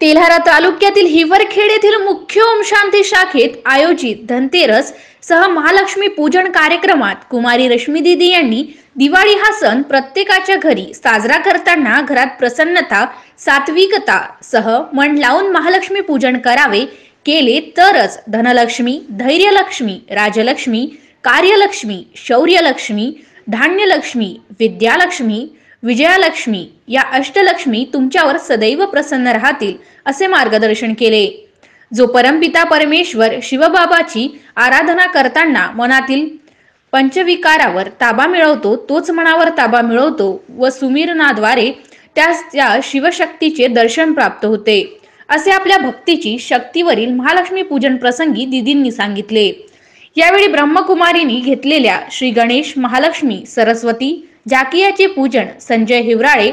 तेल्हारा तालुक्यातील हिवरखेड येथील मुख्य ओमशांती शाखेत आयोजित धनतेरस सह महालक्ष्मी पूजन कार्यक्रमात कुमारी रश्मी दिदी यांनी दिवाळी हा सण प्रत्येकाच्या घरी साजरा करताना घरात प्रसन्नता सात्विकता सह मन लावून महालक्ष्मी पूजन करावे केले तरच धनलक्ष्मी धैर्यलक्ष्मी राजलक्ष्मी कार्यलक्ष्मी शौर्यलक्ष्मी धान्यलक्ष्मी विद्यालक्ष्मी विजयालक्ष्मी या अष्टलक्ष्मी तुमच्यावर सदैव प्रसन्न राहतील असे मार्गदर्शन केले. जो परमपिता परमेश्वर शिवबाबाची आराधना करताना मनातील पंचविकारावर ताबा मिळवतो तोच मनावर ताबा मिळवतो व सुमीरनाद्वारे त्यास त्या शिवशक्तीचे दर्शन प्राप्त होते असे आपल्या भक्तीची शक्तीवरील महालक्ष्मी पूजन प्रसंगी दिदींनी सांगितले. यावेळी ब्रह्मकुमारीनी घेतलेल्या श्री गणेश महालक्ष्मी सरस्वती जाकियाचे पूजन संजय हिवराळे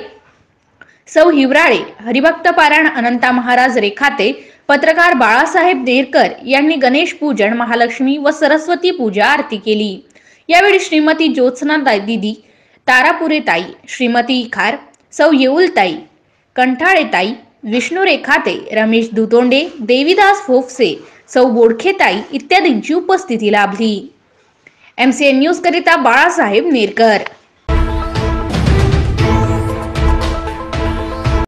सौ हिवराळे हरिभक्त पारायण अनंता महाराज रेखाते पत्रकार बाळासाहेब देरकर यांनी गणेश पूजन महालक्ष्मी व सरस्वती पूजा आरती केली. यावेळी श्रीमती ज्योत्सना दिदी तारापुरे ताई श्रीमती इखार सौ येऊलताई कंठाळेताई विष्णू रेखाते रमेश दुतोंडे देवीदास फोफसे सौ बोडखेताई इत्यादींची उपस्थिती लाभली. एम सी एन न्यूज करिता बाळासाहेब नेरकर.